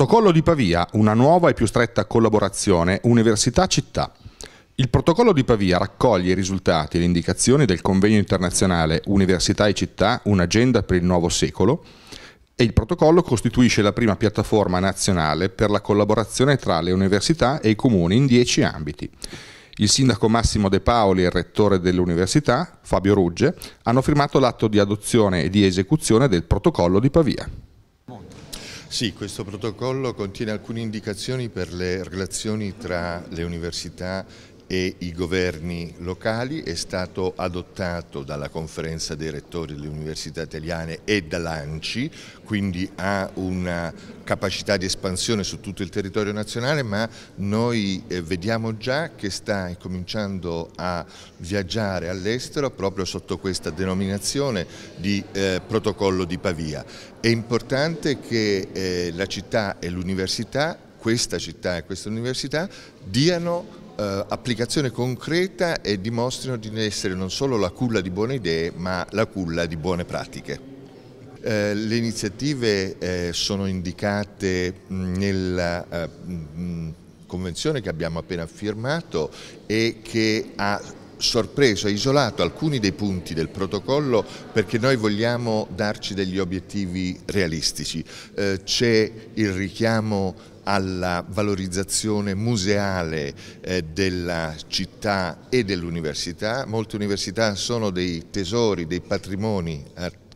Protocollo di Pavia, una nuova e più stretta collaborazione Università-Città. Il protocollo di Pavia raccoglie i risultati e le indicazioni del convegno internazionale Università e Città, un'agenda per il nuovo secolo, e il protocollo costituisce la prima piattaforma nazionale per la collaborazione tra le università e i comuni in dieci ambiti. Il sindaco Massimo De Paoli e il rettore dell'università, Fabio Rugge, hanno firmato l'atto di adozione e di esecuzione del protocollo di Pavia. Sì, questo protocollo contiene alcune indicazioni per le relazioni tra le università e i governi locali, è stato adottato dalla conferenza dei rettori delle università italiane e dall'ANCI, quindi ha una capacità di espansione su tutto il territorio nazionale, ma noi eh, vediamo già che sta cominciando a viaggiare all'estero proprio sotto questa denominazione di eh, protocollo di Pavia. È importante che eh, la città e l'università, questa città e questa università, diano eh, applicazione concreta e dimostrino di essere non solo la culla di buone idee ma la culla di buone pratiche. Eh, le iniziative eh, sono indicate nella eh, convenzione che abbiamo appena firmato e che ha sorpreso, ha isolato alcuni dei punti del protocollo perché noi vogliamo darci degli obiettivi realistici. Eh, C'è il richiamo alla valorizzazione museale eh, della città e dell'università. Molte università sono dei tesori, dei patrimoni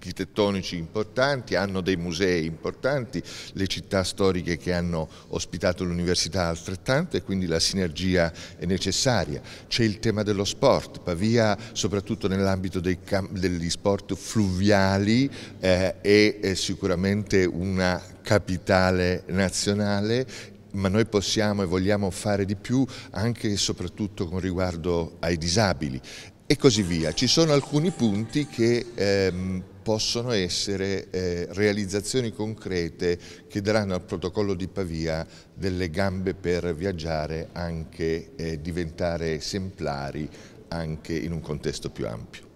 architettonici importanti, hanno dei musei importanti, le città storiche che hanno ospitato l'università altrettanto e quindi la sinergia è necessaria. C'è il tema dello sport, Pavia soprattutto nell'ambito degli sport fluviali eh, è sicuramente una capitale nazionale ma noi possiamo e vogliamo fare di più anche e soprattutto con riguardo ai disabili e così via. Ci sono alcuni punti che ehm, possono essere eh, realizzazioni concrete che daranno al protocollo di Pavia delle gambe per viaggiare anche e diventare esemplari anche in un contesto più ampio.